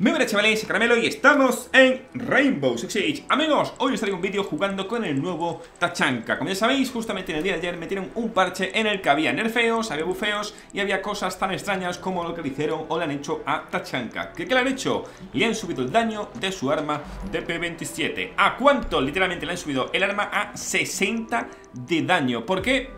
Muy buenas chavales, Caramelo y estamos en Rainbow Six Siege. Amigos, hoy os traigo un vídeo jugando con el nuevo Tachanka. Como ya sabéis, justamente en el día de ayer metieron un parche en el que había nerfeos, había bufeos Y había cosas tan extrañas como lo que le hicieron o le han hecho a Tachanka. ¿Qué, ¿Qué le han hecho? Le han subido el daño de su arma DP27 ¿A cuánto? Literalmente le han subido el arma a 60 de daño. ¿Por qué?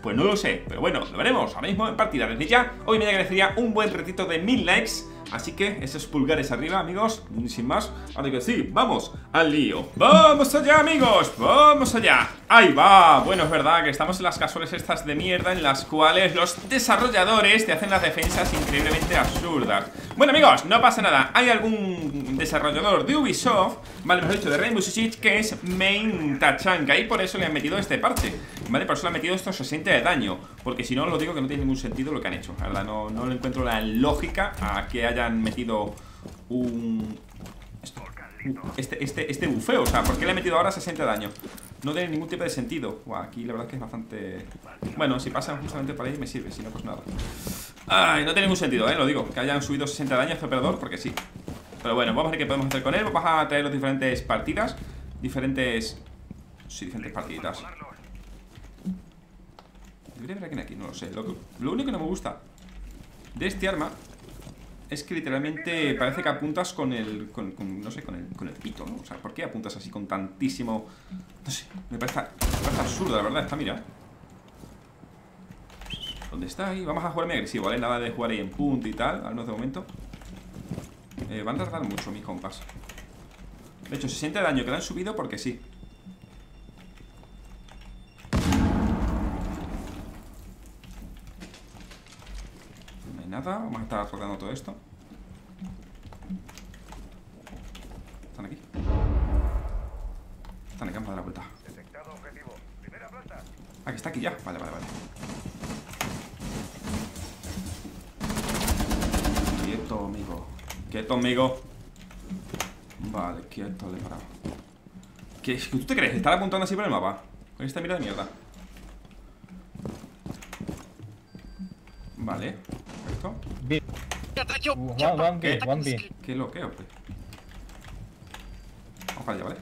Pues no lo sé, pero bueno, lo veremos ahora mismo en partida. Desde ya, hoy me agradecería un buen retito de mil likes Así que esos pulgares arriba, amigos Sin más, así que sí, vamos al lío ¡Vamos allá, amigos! ¡Vamos allá! ¡Ahí va! Bueno, es verdad que estamos en las casuales estas de mierda En las cuales los desarrolladores te hacen las defensas increíblemente absurdas Bueno, amigos, no pasa nada Hay algún desarrollador de Ubisoft Vale, mejor dicho, de Rainbow Six Que es Main Tachanka Y por eso le han metido este parche Vale, por eso le han metido estos 60 de daño Porque si no, lo digo que no tiene ningún sentido lo que han hecho no, no le encuentro la lógica a que haya han metido un... Este, este, este bufeo, o sea, ¿por qué le he metido ahora 60 de daño? No tiene ningún tipo de sentido. Aquí la verdad es que es bastante... Bueno, si pasan justamente por ahí me sirve, si no pues nada. Ay, no tiene ningún sentido, eh, lo digo. Que hayan subido 60 de daño a este operador, porque sí. Pero bueno, vamos a ver qué podemos hacer con él. Vamos a traer los diferentes partidas. Diferentes... Sí, diferentes partiditas. Debería haber alguien aquí, no lo sé. Lo único que no me gusta de este arma es que literalmente parece que apuntas con el, con, no sé, con el, con el pito, ¿no? O sea, ¿por qué apuntas así con tantísimo...? No sé, me parece, me parece absurdo, la verdad, está, mira. ¿Dónde está ahí? Vamos a jugarme agresivo, ¿vale? Nada de jugar ahí en punto y tal, al menos de momento. Eh, van a tardar mucho mis compas. De hecho, se siente daño que le han subido porque sí. Nada, vamos a estar rodando todo esto. Están aquí. Están aquí, vamos a dar la vuelta. Ah, que está aquí ya, vale, vale, vale. Quieto, amigo. Quieto, amigo. Vale, quieto, le he parado. ¿Qué, ¿Tú te crees? ¿Estar apuntando así por el mapa? Con esta mira de mierda. Vale esto? One, B, one B. ¿Qué lo que, hombre? Vamos para allá, ¿vale?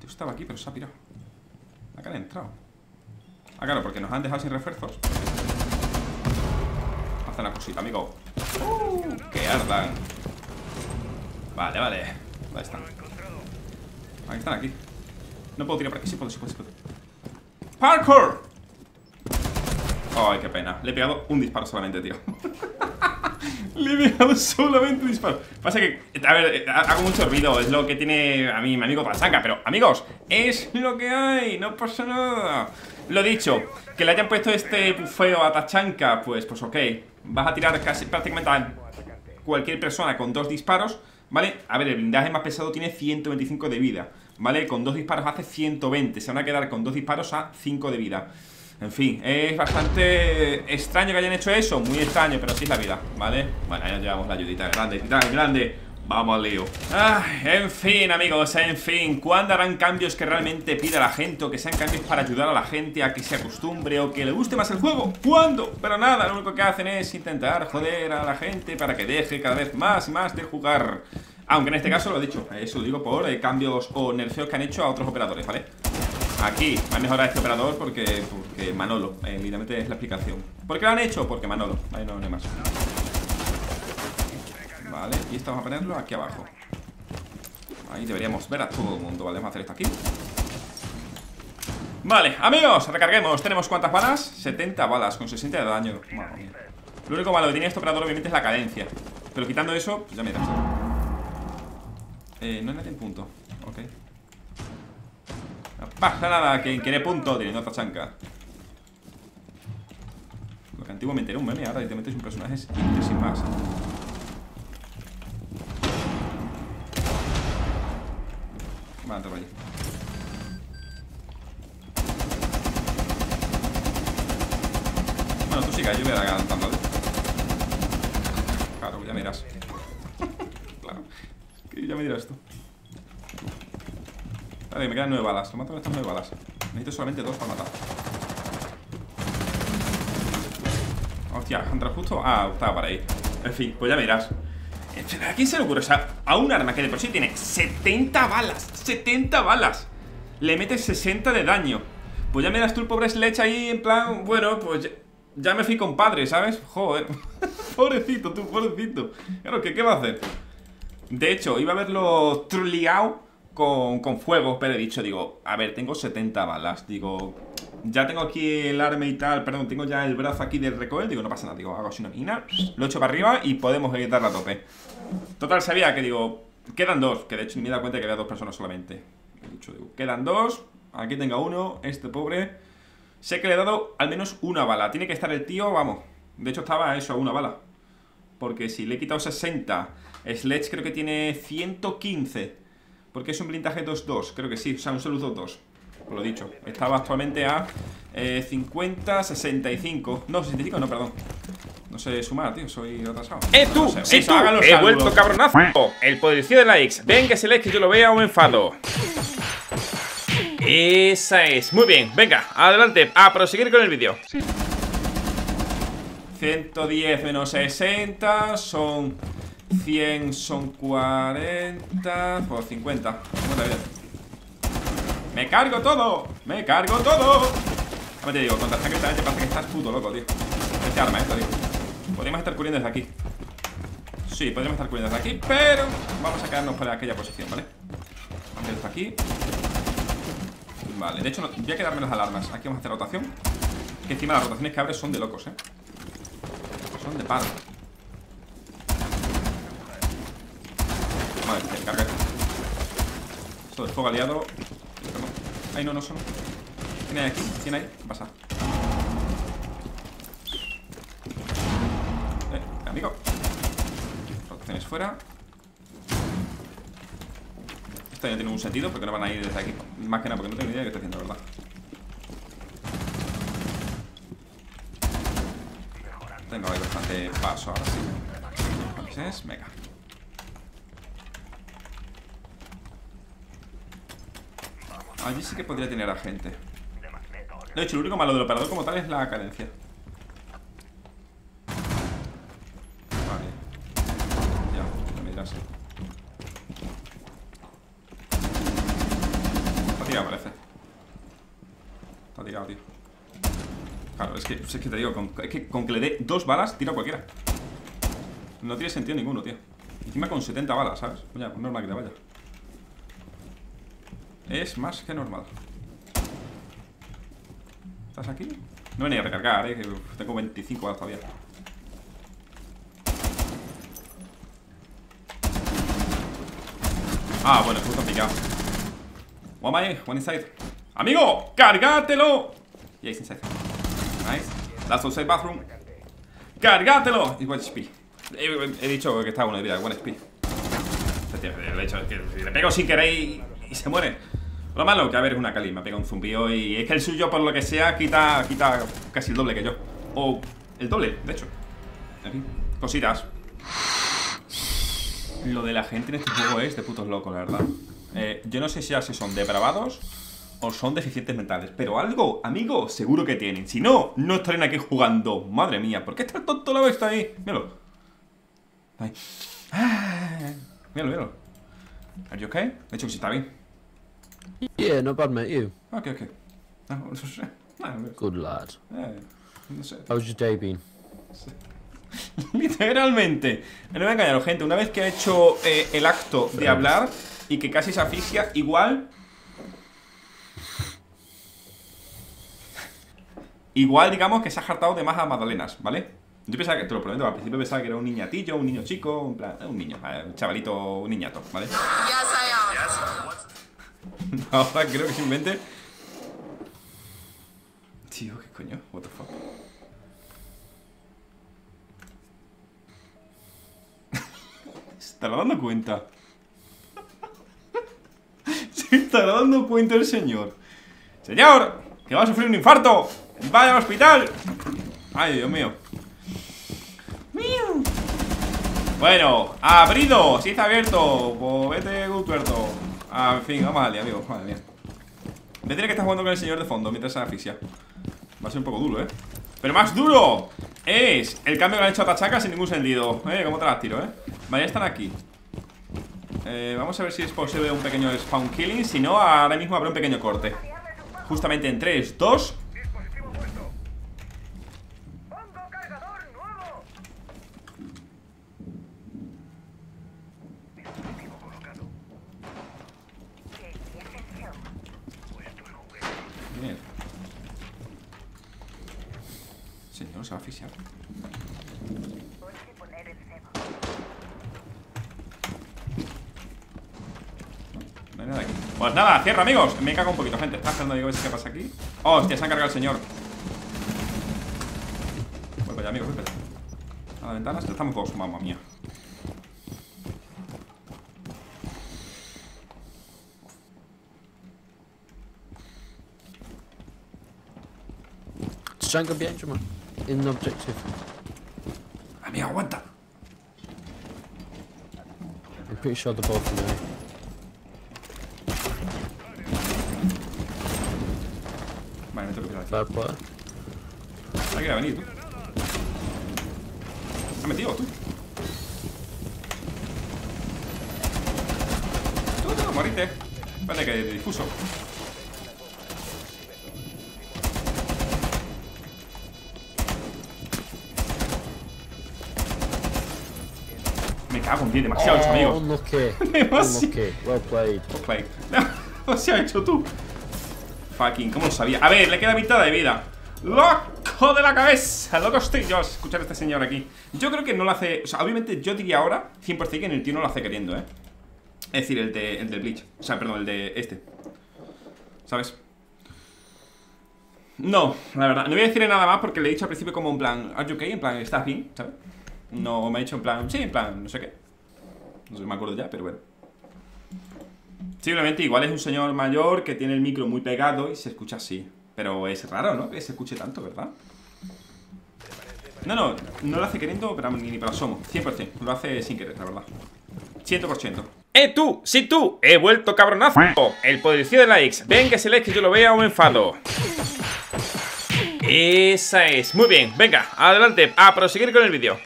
Tío, estaba aquí, pero se ha pirado. Que han entrado. Ah, claro, porque nos han dejado sin refuerzos. Haz una cosita, amigo. Uh, que ardan. Vale, vale. Ahí están. Ahí están, aquí. No puedo tirar por aquí. Sí puedo, sí puedo, sí puedo. ¡Parkour! Ay, qué pena. Le he pegado un disparo solamente, tío. Le he pegado solamente un disparo. Pasa que, a ver, eh, hago mucho ruido. Es lo que tiene a mí mi amigo Tachanka. Pero, amigos, es lo que hay. No pasa nada. Lo dicho, que le hayan puesto este bufeo a Tachanka, pues, pues ok. Vas a tirar casi prácticamente a cualquier persona con dos disparos. ¿Vale? A ver, el blindaje más pesado tiene 125 de vida. ¿Vale? Con dos disparos hace 120. Se van a quedar con dos disparos a 5 de vida. En fin, es bastante extraño que hayan hecho eso Muy extraño, pero sí es la vida, ¿vale? Bueno, ya llevamos la ayudita grande, grande Vamos al lío En fin, amigos, en fin ¿Cuándo harán cambios que realmente pida la gente? O que sean cambios para ayudar a la gente a que se acostumbre O que le guste más el juego ¿Cuándo? Pero nada, lo único que hacen es intentar joder a la gente Para que deje cada vez más y más de jugar Aunque en este caso lo he dicho Eso lo digo por eh, cambios o nerfeos que han hecho a otros operadores, ¿vale? Aquí va a mejorar este operador porque, porque Manolo, eh, literalmente es la explicación. ¿Por qué lo han hecho? Porque Manolo, ahí no, hay más. Vale, y esto vamos a ponerlo aquí abajo. Ahí deberíamos ver a todo el mundo, vale, vamos a hacer esto aquí. Vale, amigos, recarguemos. ¿Tenemos cuántas balas? 70 balas, con 60 de daño. Lo único malo que tiene este operador obviamente es la cadencia. Pero quitando eso, pues ya miras. Eh, no hay nadie en punto. Ok pasa nada, quien quiere punto teniendo otra chanca. Lo que antiguamente era un meme, ahora literalmente es un personaje sin más. Vale, entrar allí. Bueno, tú sigue, yo voy a adelantando. Claro, ya miras. claro. Que ya me dirás tú. Vale, me quedan nueve balas. Lo mato con estas nueve balas. Necesito solamente dos para matar. Hostia, entra justo. Ah, estaba para ahí. En fin, pues ya verás. ¿A quién se le ocurre? O sea, a un arma que de por sí tiene 70 balas. 70 balas. Le metes 60 de daño. Pues ya me das tú el pobre Sledge ahí en plan. Bueno, pues ya, me fui compadre, ¿sabes? Joder. pobrecito, tú, pobrecito. Claro, ¿qué, ¿qué va a hacer? De hecho, iba a verlo truliao con, con fuego, pero he dicho, digo, a ver, tengo 70 balas. Digo, ya tengo aquí el arma y tal, perdón, tengo ya el brazo aquí del recoil, digo, no pasa nada, digo, hago así una mina, lo echo para arriba y podemos darle a tope. Total, sabía que digo, quedan dos, que de hecho ni me he dado cuenta que había dos personas solamente. He dicho, digo, quedan dos, aquí tengo uno, este pobre. Sé que le he dado al menos una bala, tiene que estar el tío, vamos, de hecho estaba eso, a una bala. Porque si le he quitado 60, Sledge creo que tiene 115. Porque es un blindaje 2-2, creo que sí, o sea, un saludo 2 por lo dicho. Estaba actualmente a 50, eh, 65. No, 65, no, perdón. No sé sumar, tío, soy atrasado. ¡Eh, tú! sí, tú, he vuelto cabronazo. El policía de likes. Ven que se le que yo lo vea o me enfado. Esa es. Muy bien, venga, adelante, a proseguir con el vídeo. 110 menos 60 son 100, son 40, pues 50. 50 bien. ¡Me cargo todo! ¡Me cargo todo! ver, te digo, contra sangre también te pasa que estás puto loco, tío Este arma, esto, tío Podríamos estar cubriendo desde aquí Sí, podríamos estar cubriendo desde aquí Pero vamos a quedarnos por aquella posición, ¿vale? Vamos a esto aquí Vale, de hecho voy a quedarme las alarmas Aquí vamos a hacer rotación Que encima las rotaciones que abres son de locos, ¿eh? Son de paro Vale, carga esto Esto del fuego aliado Ay, no, no son. Tiene ahí aquí, tiene ahí. ¿Qué pasa? Eh, amigo. Rotaciones fuera. Esto ya tiene ningún sentido porque no van a ir desde aquí. Más que nada porque no tengo ni idea de qué estoy haciendo, ¿verdad? Tengo ahí bastante paso ahora sí. es? Venga. Allí sí que podría tener a gente. De hecho, lo único malo del operador como tal es la cadencia. Vale. Ya, me dirás Está tirado parece. Está tirado, tío. Claro, es que, es que te digo con, Es que con que le dé dos balas, tira cualquiera. No tiene sentido ninguno, tío. Encima con 70 balas, ¿sabes? Ya, pues normal que te vaya es más que normal. ¿Estás aquí? No venía a recargar, eh, tengo 25 balas todavía. Ah, bueno, justo han pillado. One by one inside. ¡Amigo! ¡Cargátelo! Y ahí inside Nice. Last outside bathroom. ¡Cargátelo! Y one HP he, dicho que está uno de vida, one HP Le he dicho que le pego sin querer y se muere lo malo que, a ver, es una Cali, me ha pegado un zumbido y es que el suyo, por lo que sea, quita, quita casi el doble que yo. O el doble, de hecho. En cositas. Lo de la gente en este juego es de putos locos, la verdad. Eh, yo no sé si así son depravados o son deficientes mentales. Pero algo, amigo, seguro que tienen. Si no, no estarían aquí jugando. Madre mía, ¿por qué está el tonto la está ahí? Míralo. Ah, míralo, míralo. ¿Are you? De hecho, sí está bien. Yeah, no bad, mate. You? Ok, ok. No. Good lad. Eh, no sé. How's your day been? Literalmente. No me voy a engañar, gente. Una vez que ha hecho eh, el acto de hablar y que casi se asfixia, igual. Igual, digamos que se ha hartado de más a Magdalenas, ¿vale? Yo pensaba que, te lo prometo, al principio pensaba que era un niñatillo, un niño chico, un plan, un niño, un chavalito, un niñato, ¿vale? Ahora creo que simplemente... Tío, ¿qué coño? What the fuck? ¿Se estará dando cuenta? ¿Se estará dando cuenta el señor? ¡Señor! ¡Que va a sufrir un infarto! ¡Vaya al hospital! ¡Ay, Dios mío! Bueno, abrido, si está abierto Pues vete tuerto Ah, en fin, vamos a darle, amigo. Madre mía. Me tiene que estar jugando con el señor de fondo mientras se asfixia. Va a ser un poco duro, ¿eh? ¡Pero más duro! Es el cambio que han hecho a Tachaka sin ningún sentido Eh, cómo te las tiro, eh Vale, ya están aquí eh, Vamos a ver si es posible un pequeño spawn killing Si no, ahora mismo habrá un pequeño corte Justamente en 3, 2 Señor, se va a asfixiar. No hay nada aquí. Pues nada, cierra, amigos. Me cago un poquito, gente. Está esperando a ver qué pasa aquí. Oh, hostia, se ha cargado el señor. Voy para allá, amigos, voy para allá. A la ventana, estamos todos, mamma mía. Strangle behind you, man. In the objective. Amigo, aguanta. I'm pretty sure they're both in there. Que. Hay que venir, tú. ¿Te has metido tú? Tú, tú, morite. Espérate que difuso. Me cago en 10, demasiado hecho, Oh, amigos. unlucky. Demasiado. unlucky. Well played. Play. Demasiado hecho tú. Fucking, ¿cómo lo sabía? A ver, le queda mitad de vida. ¡Loco de la cabeza! ¡Loco estoy yo! Escuchar a este señor aquí. Yo creo que no lo hace. O sea, obviamente yo diría ahora 100% que el tío no lo hace queriendo, ¿eh? Es decir, el, de, el del Bleach. O sea, perdón, el de este. ¿Sabes? No, la verdad. No voy a decirle nada más porque le he dicho al principio como en plan, ¿Are you okay? En plan, ¿estás bien? ¿Sabes? No me ha dicho en plan, sí, en plan, no sé qué. No sé, me acuerdo ya, pero bueno. Simplemente igual es un señor mayor que tiene el micro muy pegado y se escucha así. Pero es raro, ¿no? Que se escuche tanto, ¿verdad? No, no, no lo hace queriendo, pero ni, ni para asomo. 100%, lo hace sin querer, la verdad. 100%. ¡Eh, tú! ¡Sí, tú! ¡He vuelto, cabronazo! El poderío de likes. Ven que si likes que yo lo vea o me enfado. Esa es. Muy bien, venga, adelante, a proseguir con el vídeo.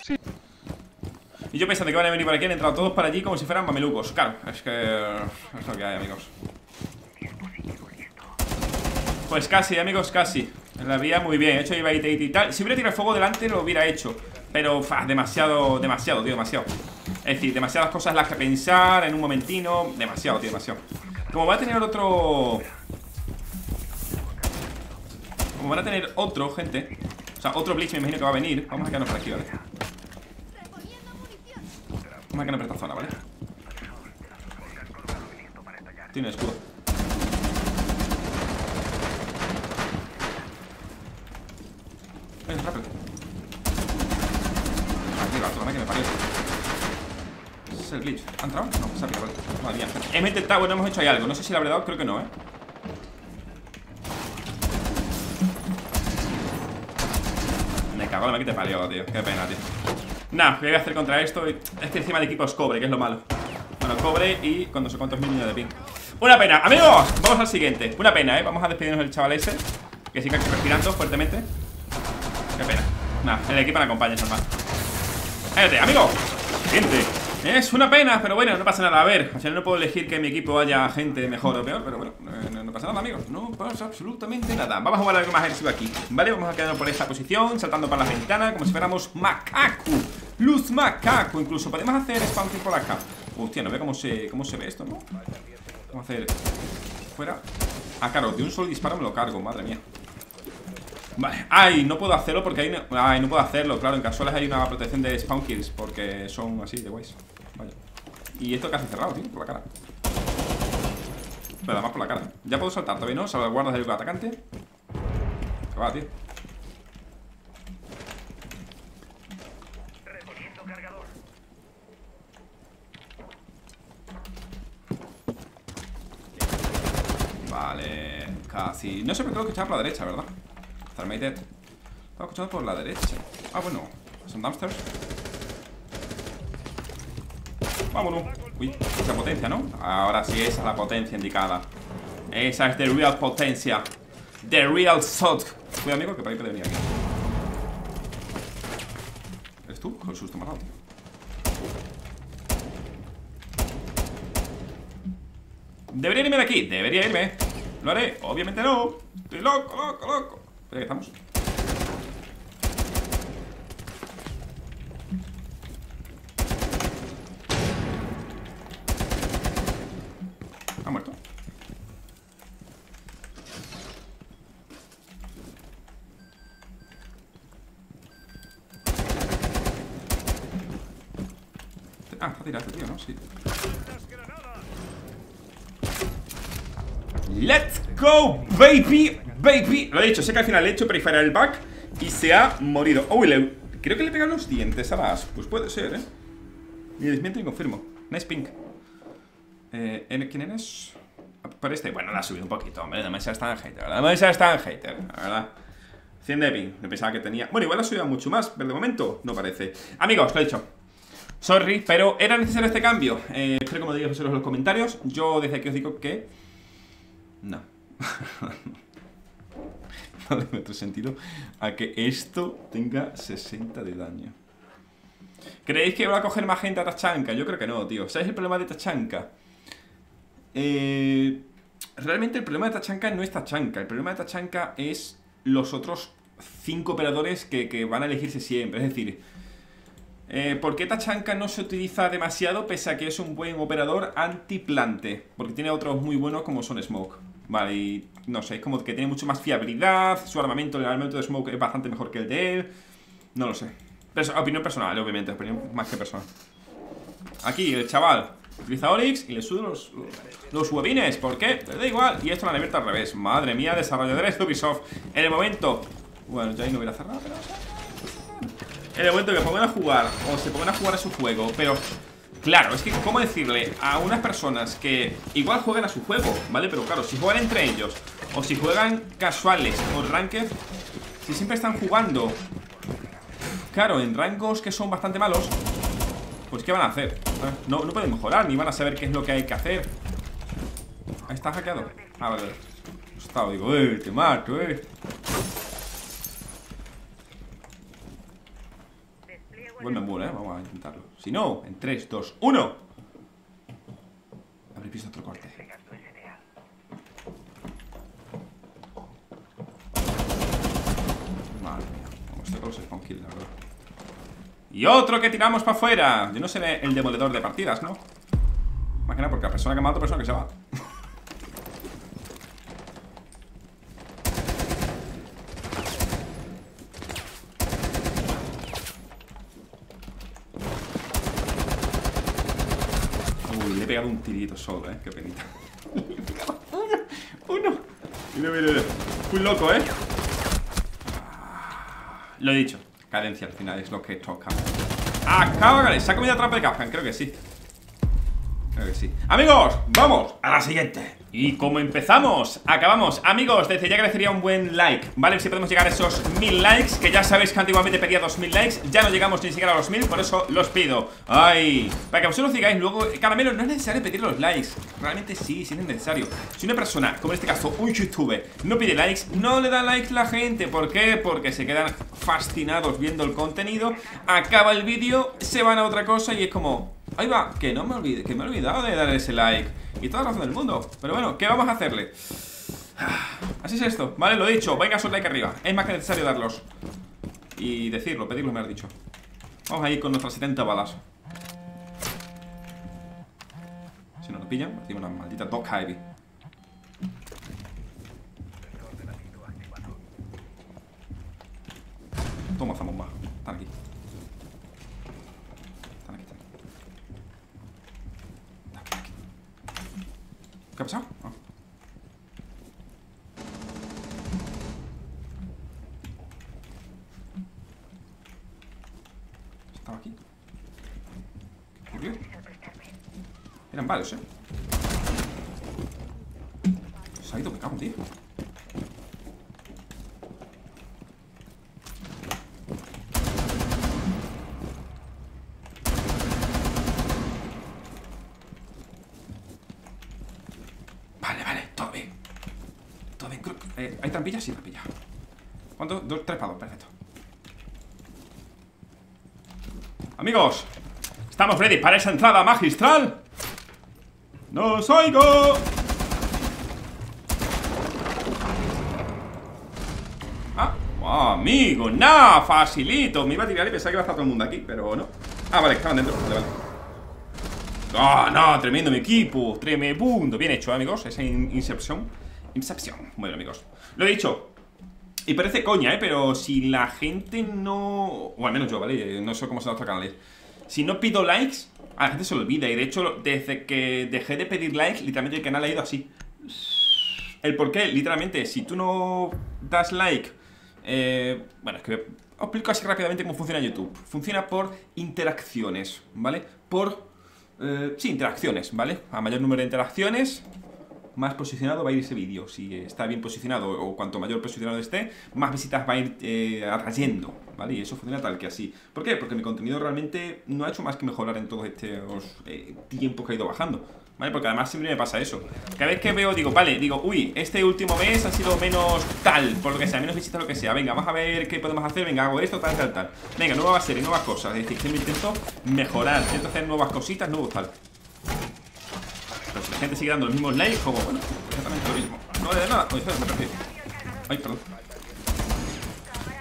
Yo pensando que van a venir por aquí, han entrado todos para allí como si fueran mamelucos. Claro, es que... Es lo que hay, amigos. Pues casi, amigos, casi. La vía muy bien, he hecho iba y tal. Si hubiera tirado fuego delante lo hubiera hecho. Pero, fa, demasiado, demasiado, tío, demasiado. Es decir, demasiadas cosas las que pensar en un momentino. Demasiado, tío, demasiado. Como va a tener otro... Como van a tener otro, gente O sea, otro Bleach me imagino que va a venir Vamos a quedarnos por aquí, ¿vale? Vamos a por esta zona, ¿vale? Tiene escudo. Ven, rápido. Aquí va, toma que me parió Es el glitch. ¿Ha entrado? No, se ha vale. Madre mía Hemos intentado, bueno, hemos hecho ahí algo. No sé si le habré dado, creo que no, ¿eh? Me cago en la que te parió, tío. Qué pena, tío Nah, ¿qué voy a hacer contra esto? Es que encima de equipo es cobre, que es lo malo. Bueno, cobre y con no sé cuántos mil millones de ping. Una pena, amigos, vamos al siguiente. Una pena, eh, vamos a despedirnos del chaval ese Que siga respirando fuertemente. Qué pena. Nah, el equipo me acompaña, normal. Cállate, amigo. Siguiente es una pena, pero bueno, no pasa nada. A ver, o sea, no puedo elegir que en mi equipo haya gente mejor o peor Pero bueno, eh, no, pasa nada, amigos. No pasa absolutamente nada. Vamos a jugar algo más agresivo aquí Vale, vamos a quedarnos por esta posición Saltando para la ventana Como si fuéramos macaco. Luz macaco Incluso. Podemos hacer spawn por acá. Hostia, no ve cómo se, cómo se ve esto, ¿no? Vamos a hacer Fuera. Ah, claro, de un solo disparo me lo cargo Madre mía. Ay, no puedo hacerlo porque hay no... Ay, no puedo hacerlo, claro, en casuales hay una protección de spawn kills Porque son así de guays Vaya Y esto casi cerrado, tío, por la cara. Pero además por la cara. Ya puedo saltar, todavía no, salvaguardas del atacante. Que va, tío. Vale, casi. No sé por qué tengo que echar por la derecha, ¿verdad? Thermated Estaba escuchando por la derecha. Ah, bueno, son dumpsters Vámonos. Uy, esa potencia, ¿no? Ahora sí, esa es la potencia indicada. Esa es the real potencia. The real shot. Cuidado, amigo, que por ahí puede venir aquí. Susto más rápido. Debería irme de aquí, debería irme. Lo haré, obviamente no. Estoy loco, loco, loco. Espera, que estamos Ha muerto ¿no? Sí. Let's go, baby, baby. Lo he dicho, sé que al final he hecho periferial el back Y se ha morido. Uy, creo que le he pegado los dientes a las Pues puede ser, ¿eh? Y desmiento y confirmo. Nice pink. Eh, ¿Quién eres? Por este, bueno, la ha subido un poquito, hombre. La mesa está en hater, la mesa está en hater La verdad. 100 de ping, me pensaba que tenía Bueno, igual ha subido mucho más, pero de momento no parece. Amigos, lo he dicho Sorry, pero ¿era necesario este cambio? Eh, espero que me digáis en los comentarios Yo desde aquí os digo que no. no le meto sentido a que esto tenga 60 de daño. ¿Creéis que va a coger más gente a Tachanka? Yo creo que no, tío. ¿Sabes el problema de Tachanka? Eh, realmente el problema de Tachanka no es Tachanka. El problema de Tachanka es los otros 5 operadores que van a elegirse siempre. Es decir, eh, ¿Por qué Tachanka no se utiliza demasiado pese a que es un buen operador antiplante? Porque tiene otros muy buenos como son Smoke. Vale, y no sé, es como que tiene mucho más fiabilidad, su armamento, el armamento de Smoke es bastante mejor que el de él. No lo sé. opinión personal, obviamente, opinión más que personal. Aquí, el chaval utiliza Oryx y le sube los, huevines. ¿Por qué? Le da igual. Y esto la neveta al revés. Madre mía, desarrolladores de Ubisoft. En el momento... Bueno, ya ahí no hubiera cerrado, pero en el momento que pongan a jugar o se pongan a jugar a su juego, pero Claro, es que ¿cómo decirle a unas personas que igual juegan a su juego, ¿vale? Pero claro, si juegan entre ellos o si juegan casuales o ranked, si siempre están jugando, claro, en rangos que son bastante malos, pues ¿qué van a hacer? No, no pueden mejorar, ni van a saber qué es lo que hay que hacer. Ahí está hackeado. Ah, vale, vale. digo, eh, te mato, eh. Buen membull, ¿eh? Vamos a intentarlo. Si no, en 3, 2, 1. Habréis visto otro corte. Madre mía. Vamos, estoy con los spawn kills, la verdad. Y otro que tiramos para afuera. Yo no seré el demoledor de partidas, ¿no? Nada porque la persona que otra persona que se va. pegado un tirito solo, eh. Qué penita. uno. Mira, mira, mira. Muy loco, eh. Lo he dicho. Cadencia al final es lo que toca. Acaba, ¿Se ha comido trampa de Kafkan? Creo que sí. Creo que sí. Amigos, vamos a la siguiente. Y como empezamos, acabamos Amigos, desde ya agradecería un buen like ¿Vale? Si podemos llegar a esos mil likes Que ya sabéis que antiguamente pedía dos mil likes Ya no llegamos ni siquiera a los mil, por eso los pido ¡Ay! Para que vosotros digáis luego Caramelo, no es necesario pedir los likes Realmente sí, sí es necesario Si una persona, como en este caso un youtuber No pide likes, no le da likes la gente ¿Por qué? Porque se quedan fascinados viendo el contenido Acaba el vídeo, se van a otra cosa y es como Ahí va, que no me olvide, que me he olvidado de dar ese like Y toda razón del mundo. Pero bueno, ¿qué vamos a hacerle? Así es esto, vale, lo he dicho. Venga, su like arriba, es más que necesario darlos. Y decirlo, pedirlo, me has dicho. Vamos a ir con nuestras 70 balas. Si no nos pillan, hacemos una maldita dog heavy Toma, Zamomba, están aquí ¿Qué ha pasado? Ah. Estaba aquí. ¿Qué ocurrió? Eran varios, ¿eh? Se ha ido, me cago tío. ¿Hay trampillas? Sí, trampilla. ¿Cuánto? Dos, tres para perfecto. Amigos, ¿estamos ready para esa entrada magistral? ¡Nos oigo! Ah, oh, amigo, nada, facilito. Me iba a tirar y pensaba que iba a estar todo el mundo aquí Pero no. Ah, vale, estaban dentro, vale, Ah, no, tremendo mi equipo. Tremendo, bien hecho, amigos. Esa Inception. Inception, bueno, amigos. Lo he dicho. Y parece coña, ¿eh? Pero si la gente no... O al menos yo, ¿vale? No sé cómo son otros canales. Si no pido likes, a la gente se lo olvida. Y de hecho, desde que dejé de pedir likes Literalmente el canal ha ido así. El por qué, literalmente Si tú no das like eh, Bueno, es que os explico así rápidamente cómo funciona YouTube Funciona por interacciones, ¿vale? Por... Eh, sí, interacciones, ¿vale? A mayor número de interacciones más posicionado va a ir ese vídeo. Si está bien posicionado o cuanto mayor posicionado esté, más visitas va a ir eh, atrayendo, ¿vale? Y eso funciona tal que así. ¿Por qué? Porque mi contenido realmente no ha hecho más que mejorar en todos estos eh, tiempos que ha ido bajando. ¿Vale? Porque además siempre me pasa eso Cada vez que veo, digo, vale, digo, uy, este último mes ha sido menos tal Por lo que sea, menos visitas, lo que sea Venga, vamos a ver qué podemos hacer, venga, hago esto, tal, tal, tal Venga, nuevas series, nuevas cosas Es decir, siempre intento mejorar Intento hacer nuevas cositas, nuevos tal pero si la gente sigue dando los mismos likes, como, bueno, exactamente lo mismo. No vale de nada. Oye, me. Ay, perdón.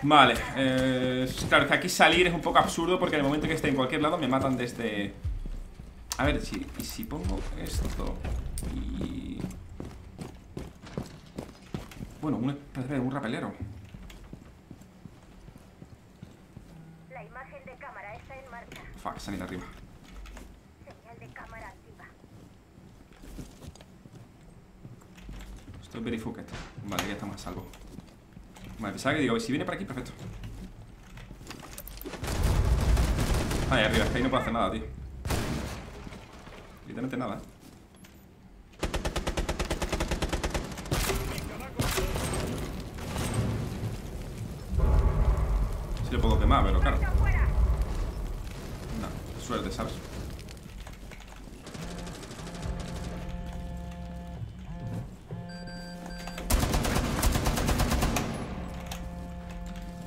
Vale, eh, claro, que aquí salir es un poco absurdo porque en el momento que esté en cualquier lado me matan desde... A ver, si, si pongo esto y... Bueno, un, un rapelero. La imagen de cámara está en marcha. Fuck, salí de arriba. very Vale, ya estamos a salvo. Vale, pensaba que digo, si viene por aquí, perfecto. Ahí arriba, es que ahí no puedo hacer nada, tío. Literalmente nada. Si le puedo quemar, pero claro. No, suerte, ¿sabes?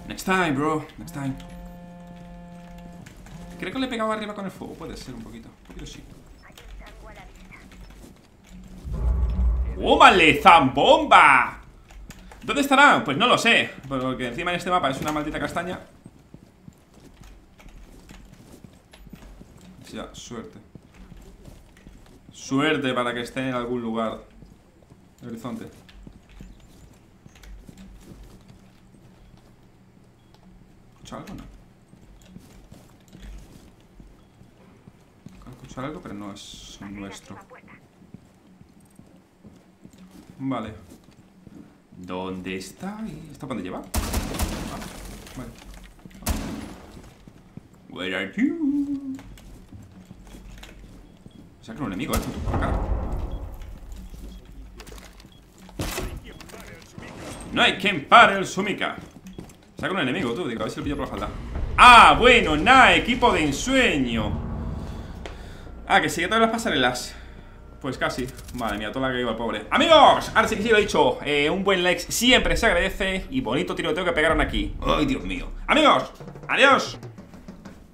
Next time, bro. Next time. Creo que le he pegado arriba con el fuego. Puede ser un poquito. Un poquito sí. ¡Ómale, zambomba! ¿Dónde estará? Pues no lo sé Porque encima en este mapa es una maldita castaña Ya, suerte Suerte para que esté en algún lugar horizonte algo no? escuchar algo, pero no es nuestro. Vale. ¿Dónde está? ¿Está para dónde lleva? Vale. Where are you? Que un enemigo, esto por acá. No hay quien pare el Sumika. Saca un enemigo, tú, digo, a ver si lo pillo por la falda Ah, bueno, nada, equipo de ensueño Ah, que sigue todas las pasarelas Pues casi Madre mía, toda la que iba el pobre Amigos, ahora sí que sí lo he dicho eh, Un buen like siempre se agradece Y bonito tiroteo que pegaron aquí Ay, Dios mío Amigos, adiós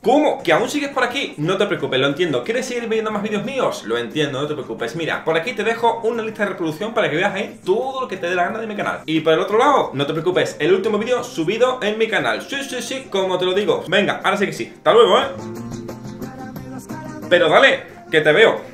¿Cómo? ¿Que aún sigues por aquí? No te preocupes, lo entiendo. ¿Quieres seguir viendo más vídeos míos? Lo entiendo, no te preocupes. Mira, por aquí te dejo una lista de reproducción para que veas ahí todo lo que te dé la gana de mi canal. Y por el otro lado, no te preocupes, el último vídeo subido en mi canal. Sí, sí, sí, como te lo digo. Venga, ahora sí que sí. Hasta luego, ¿eh? Pero dale, que te veo. Te veo.